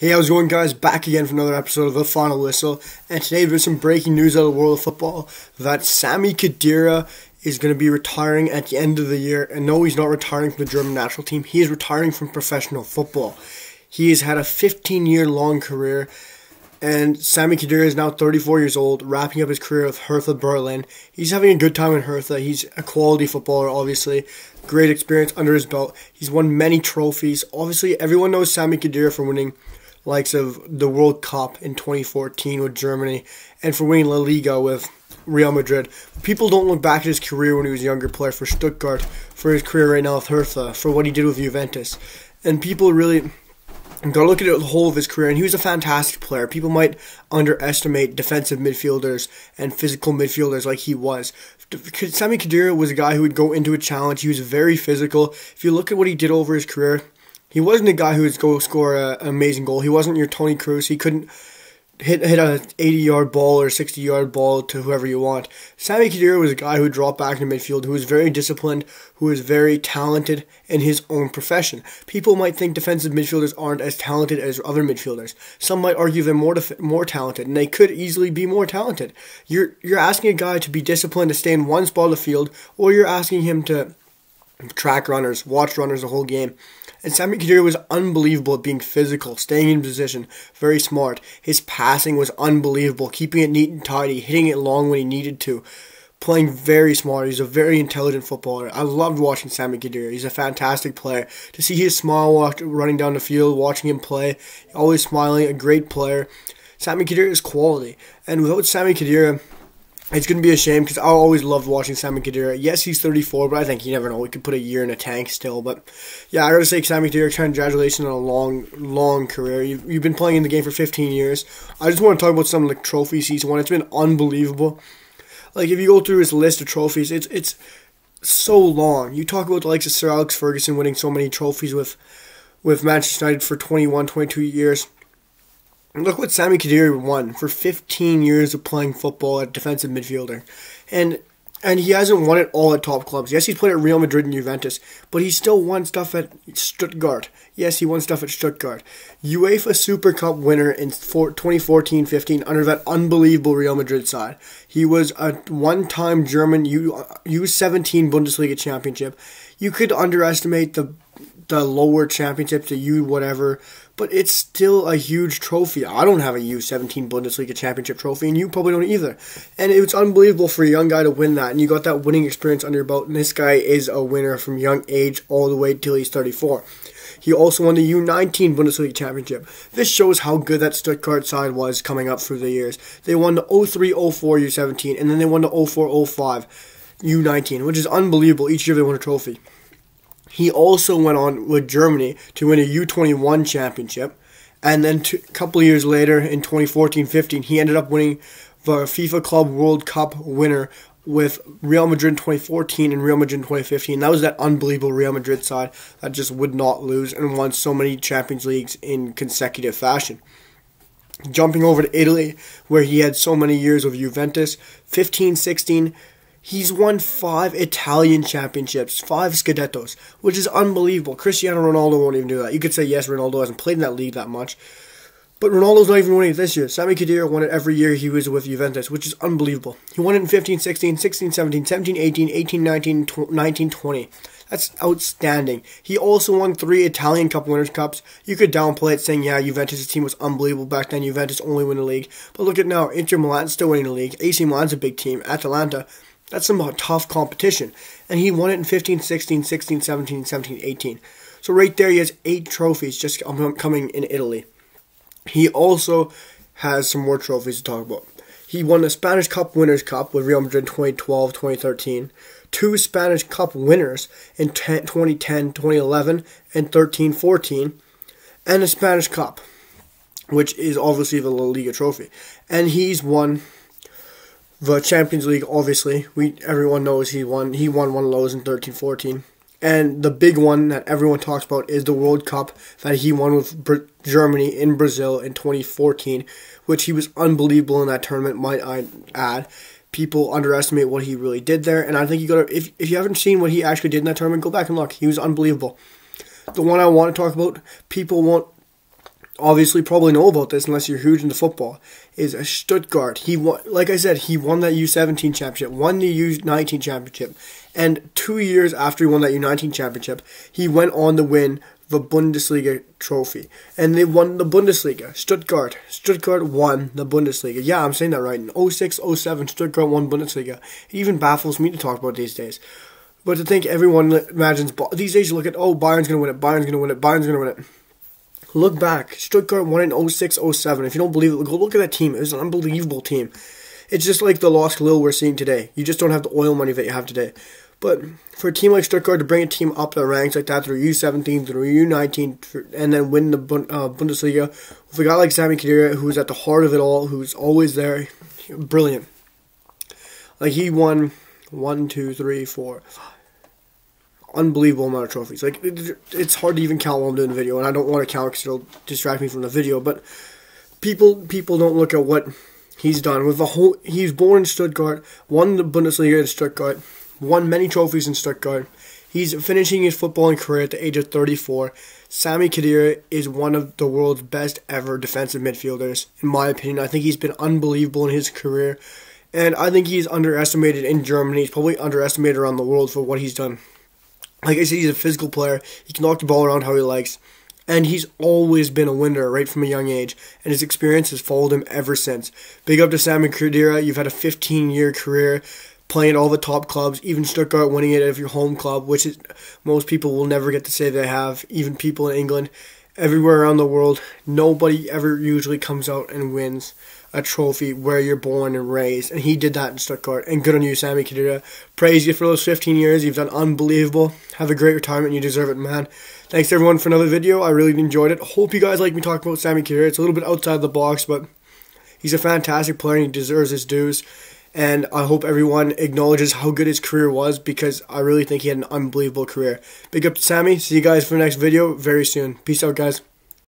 Hey, how's it going, guys? Back again for another episode of The Final Whistle. And today there's some breaking news out of the world of football that Sami Khedira is going to be retiring at the end of the year. And no, he's not retiring from the German national team. He is retiring from professional football. He has had a 15 year long career. And Sami Khedira is now 34 years old, wrapping up his career with Hertha Berlin. He's having a good time in Hertha. He's a quality footballer, obviously. Great experience under his belt. He's won many trophies. Obviously, everyone knows Sami Khedira for winning likes of the World Cup in 2014 with Germany and for winning La Liga with Real Madrid. People don't look back at his career when he was a younger player for Stuttgart, for his career right now with Hertha, for what he did with Juventus. And people really got to look at the whole of his career, and he was a fantastic player. People might underestimate defensive midfielders and physical midfielders like he was. Sami Khedira was a guy who would go into a challenge. He was very physical. If you look at what he did over his career, he wasn't a guy who would go score an amazing goal. He wasn't your Toni Kroos. He couldn't hit hit a 80 yard ball or 60 yard ball to whoever you want. Sami Khedira was a guy who dropped back in midfield, who was very disciplined, who was very talented in his own profession. People might think defensive midfielders aren't as talented as other midfielders. Some might argue they're more more talented, and they could easily be more talented. You're you're asking a guy to be disciplined to stay in one spot of the field, or you're asking him to track runners, watch runners the whole game. And Sami Khedira was unbelievable at being physical, staying in position, very smart. His passing was unbelievable, keeping it neat and tidy, hitting it long when he needed to, playing very smart. He's a very intelligent footballer. I loved watching Sami Khedira. He's a fantastic player. To see his smile running down the field, watching him play, always smiling, a great player. Sami Khedira is quality. And without Sami Khedira, it's going to be a shame because I always loved watching Sami Khedira. Yes, he's 34, but I think you never know. We could put a year in a tank still. But yeah, I got to say, Sami Khedira, congratulations on a long, long career. You've, you've been playing in the game for 15 years. I just want to talk about some of the trophies he's won. It's been unbelievable. Like, if you go through his list of trophies, it's it's so long. You talk about the likes of Sir Alex Ferguson winning so many trophies with, with Manchester United for 21, 22 years. Look what Sami Khedira won for 15 years of playing football at defensive midfielder. And and he hasn't won it all at top clubs. Yes, he's played at Real Madrid and Juventus, but he still won stuff at Stuttgart. Yes, he won stuff at Stuttgart. UEFA Super Cup winner in 2014-15 under that unbelievable Real Madrid side. He was a one-time German U- U17 Bundesliga championship. You could underestimate the the lower championships, the U whatever, but it's still a huge trophy. I don't have a U17 Bundesliga championship trophy, and you probably don't either. And it was unbelievable for a young guy to win that, and you got that winning experience under your belt. And this guy is a winner from young age all the way till he's 34. He also won the U19 Bundesliga championship. This shows how good that Stuttgart side was coming up through the years. They won the 03 04 U17, and then they won the 04 05 U19, which is unbelievable. Each year they won a trophy. He also went on with Germany to win a U21 championship. And then a couple years later, in 2014-15, he ended up winning the FIFA Club World Cup winner with Real Madrid 2014 and Real Madrid 2015. That was that unbelievable Real Madrid side that just would not lose and won so many Champions Leagues in consecutive fashion. Jumping over to Italy, where he had so many years of Juventus, 15 16, He's won five Italian championships, five Scudettos, which is unbelievable. Cristiano Ronaldo won't even do that. You could say, yes, Ronaldo hasn't played in that league that much. But Ronaldo's not even winning it this year. Sami Khedira won it every year he was with Juventus, which is unbelievable. He won it in 15, 16, 16, 17, 17, 18, 18, 19, 19, 20. That's outstanding. He also won three Italian Cup Winners' Cups. You could downplay it saying, yeah, Juventus' team was unbelievable back then. Juventus only win the league. But look at now. Inter Milan's still winning the league. AC Milan's a big team. Atalanta that's some tough competition. And he won it in 15, 16, 16, 17, 17, 18. So right there, he has eight trophies just coming in Italy. He also has some more trophies to talk about. He won the Spanish Cup Winners' Cup with Real Madrid 2012, 2013, two Spanish Cup winners in 2010, 2011, and 13, 14, and the Spanish Cup, which is obviously the La Liga trophy. And he's won the Champions League, obviously, we everyone knows he won. He won one of those in 13-14. And the big one that everyone talks about is the World Cup that he won with Br- Germany in Brazil in 2014, which he was unbelievable in that tournament. Might I add? People underestimate what he really did there, and I think you got to if if you haven't seen what he actually did in that tournament, go back and look. He was unbelievable. The one I want to talk about, people won't obviously probably know about this unless you're huge into football, is Stuttgart. He won, like I said, he won that U17 championship, won the U19 championship, and two years after he won that U19 championship, he went on to win the Bundesliga trophy. And they won the Bundesliga. Stuttgart. Stuttgart won the Bundesliga. Yeah, I'm saying that right. In 06, 07, Stuttgart won Bundesliga. It even baffles me to talk about these days. But to think everyone imagines, these days you look at, oh, Bayern's to win it, Bayern's to win it, Bayern's to win it. Look back. Stuttgart won in 06, 07. If you don't believe it, go look at that team. It was an unbelievable team. It's just like the lost Lille we're seeing today. You just don't have the oil money that you have today. But for a team like Stuttgart to bring a team up the ranks like that through U17, through U19, and then win the uh, Bundesliga, with a guy like Sami Khedira, who's at the heart of it all, who's always there, brilliant. Like he won one, two, three, four, unbelievable amount of trophies. Like it, it's hard to even count while I'm doing the video, and I don't want to count because it'll distract me from the video. But people people don't look at what he's done with the whole. He's born in Stuttgart, won the Bundesliga in Stuttgart won many trophies in Stuttgart. He's finishing his footballing career at the age of 34. Sami Khedira is one of the world's best ever defensive midfielders, in my opinion. I think he's been unbelievable in his career, and I think he's underestimated in Germany. He's probably underestimated around the world for what he's done. Like I said, he's a physical player. He can knock the ball around how he likes, and he's always been a winner right from a young age, and his experience has followed him ever since. Big up to Sami Khedira. You've had a 15 year career playing all the top clubs, even Stuttgart winning it of your home club, which is most people will never get to say they have, even people in England, everywhere around the world, nobody ever usually comes out and wins a trophy where you're born and raised, and he did that in Stuttgart. And good on you, Sami Khedira. Praise you for those 15 years. You've done unbelievable. Have a great retirement. You deserve it, man. Thanks everyone for another video. I really enjoyed it. Hope you guys like me talking about Sami Khedira. It's a little bit outside the box, but he's a fantastic player and he deserves his dues and I hope everyone acknowledges how good his career was because I really think he had an unbelievable career. Big up to Sami. See you guys for the next video very soon. Peace out, guys.